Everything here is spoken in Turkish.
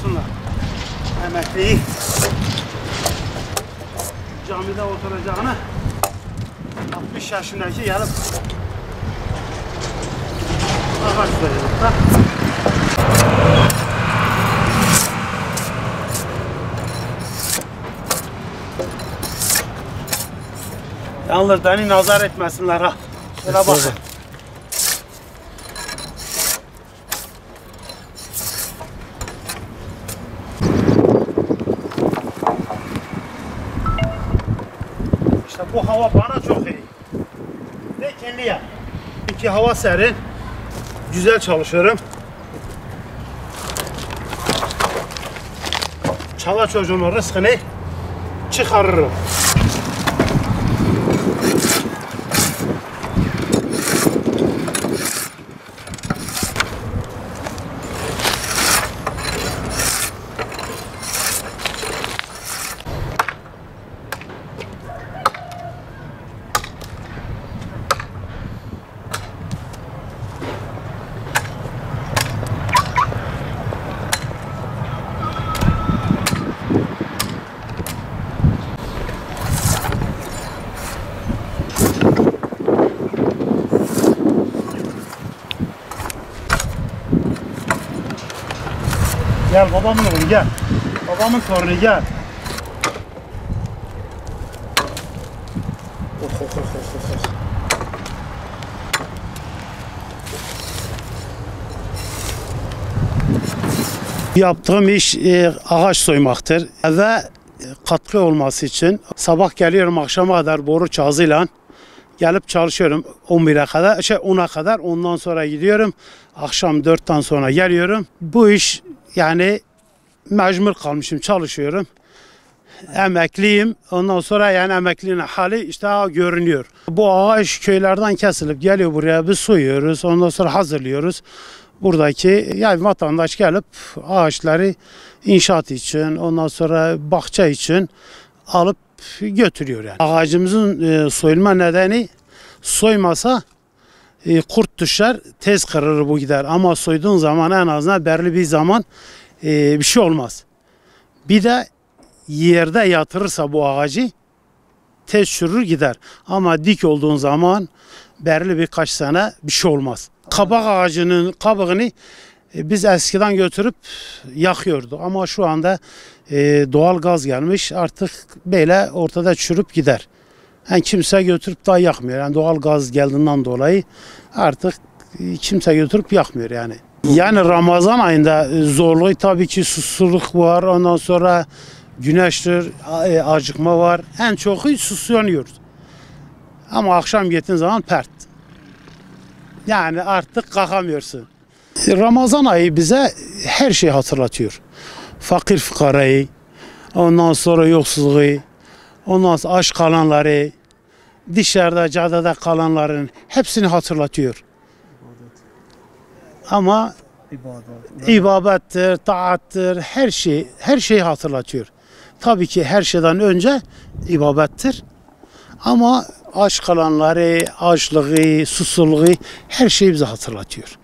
yapsınlar. Emekliyi camide oturacağını 60 yaşındaki gelip ağaç veriyor. Yalnız beni nazar etmesinler ha. Şuna bakın. İşte bu hava bana çok iyi. Ve kendi yer. Çünkü hava serin. Güzel çalışıyorum. Çala çocuğumun rızkını çıkarırım. Gel babamın oğlu gel. Babamın torunu gel. Oh, oh, oh, oh, oh. Yaptığım iş e, ağaç soymaktır ve e, katkı olması için sabah geliyorum akşama kadar boru çazıyla gelip çalışıyorum 11'e kadar, şey 10'a kadar ondan sonra gidiyorum. Akşam 4'ten sonra geliyorum. Bu iş yani mecbur kalmışım çalışıyorum. Emekliyim. Ondan sonra yani emekliliğin hali işte görünüyor. Bu ağaç köylerden kesilip geliyor buraya. Biz soyuyoruz. Ondan sonra hazırlıyoruz. Buradaki yani vatandaş gelip ağaçları inşaat için, ondan sonra bahçe için alıp götürüyor yani. Ağacımızın e, soyulma nedeni soymasa e, kurt düşer, tez kırılır bu gider. Ama soyduğun zaman en azından belirli bir zaman e, bir şey olmaz. Bir de yerde yatırırsa bu ağacı tez çürür gider. Ama dik olduğun zaman belirli birkaç sene bir şey olmaz. Kabak ağacının kabığını e, biz eskiden götürüp yakıyorduk ama şu anda e, doğal gaz gelmiş artık böyle ortada çürüp gider. Yani kimse götürüp daha yakmıyor. Yani doğal gaz geldiğinden dolayı artık e, kimse götürüp yakmıyor yani. Yani Ramazan ayında e, zorluğu tabii ki susuzluk var. Ondan sonra güneştir, e, acıkma var. En çok susuyoruz. Ama akşam gittiğin zaman pert. Yani artık kalkamıyorsun. Ramazan ayı bize her şeyi hatırlatıyor. Fakir fukarayı, ondan sonra yoksulluğu, ondan sonra aç kalanları, dışarıda, caddede kalanların hepsini hatırlatıyor. Ama ibadettir, taattır, her şey, her şeyi hatırlatıyor. Tabii ki her şeyden önce ibadettir. Ama aç kalanları, açlığı, susuzluğu her şeyi bize hatırlatıyor.